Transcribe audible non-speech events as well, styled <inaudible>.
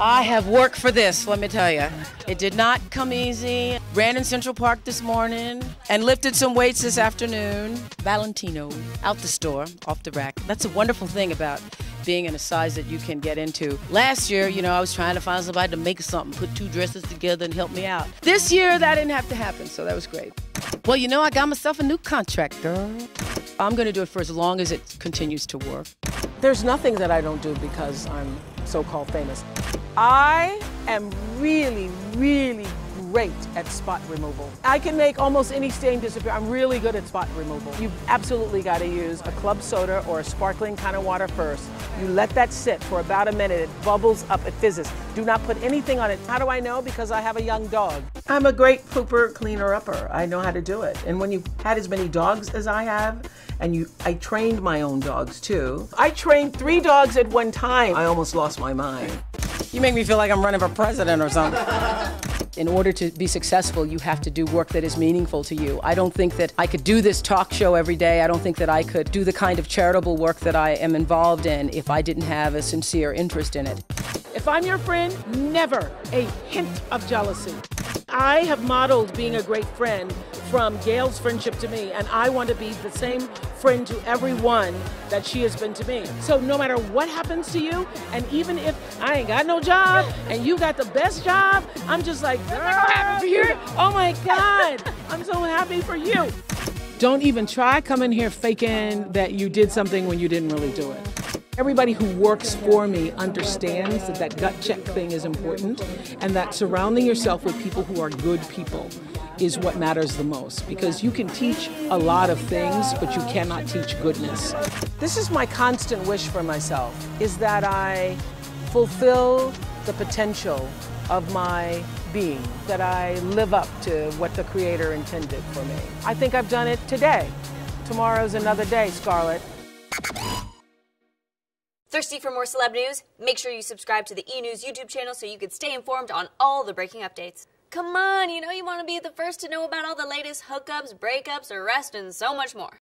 I have worked for this, let me tell you. It did not come easy. Ran in Central Park this morning and lifted some weights this afternoon. Valentino, out the store, off the rack. That's a wonderful thing about being in a size that you can get into. Last year, you know, I was trying to find somebody to make something, put two dresses together and help me out. This year, that didn't have to happen, so that was great. Well, you know, I got myself a new contract, girl. I'm going to do it for as long as it continues to work. There's nothing that I don't do because I'm so called famous. I am really, really great at spot removal. I can make almost any stain disappear. I'm really good at spot removal. You've absolutely got to use a club soda or a sparkling kind of water first. You let that sit for about a minute. It bubbles up, it fizzes. Do not put anything on it. How do I know? Because I have a young dog. I'm a great pooper cleaner upper. I know how to do it. And when you've had as many dogs as I have, and you I trained my own dogs too. I trained three dogs at one time. I almost lost my mind. You make me feel like I'm running for president or something. <laughs> In order to be successful, you have to do work that is meaningful to you. I don't think that I could do this talk show every day. I don't think that I could do the kind of charitable work that I am involved in if I didn't have a sincere interest in it. If I'm your friend, never a hint of jealousy. I have modeled being a great friend from Gail's friendship to me, and I want to be the same friend to everyone that she has been to me. So no matter what happens to you, and even if I ain't got no job and you got the best job, I'm just like, oh my God, <laughs> I'm so happy for you. Don't even try coming here faking that you did something when you didn't really do it. Everybody who works for me understands that that gut check thing is important and that surrounding yourself with people who are good people is what matters the most because you can teach a lot of things, but you cannot teach goodness. This is my constant wish for myself, is that I fulfill the potential of my being, that I live up to what the Creator intended for me. I think I've done it today. Tomorrow's another day, Scarlett. Thirsty for more celeb news? Make sure you subscribe to the E! News YouTube channel so you can stay informed on all the breaking updates. Come on, you know you want to be the first to know about all the latest hookups, breakups, arrests, and so much more.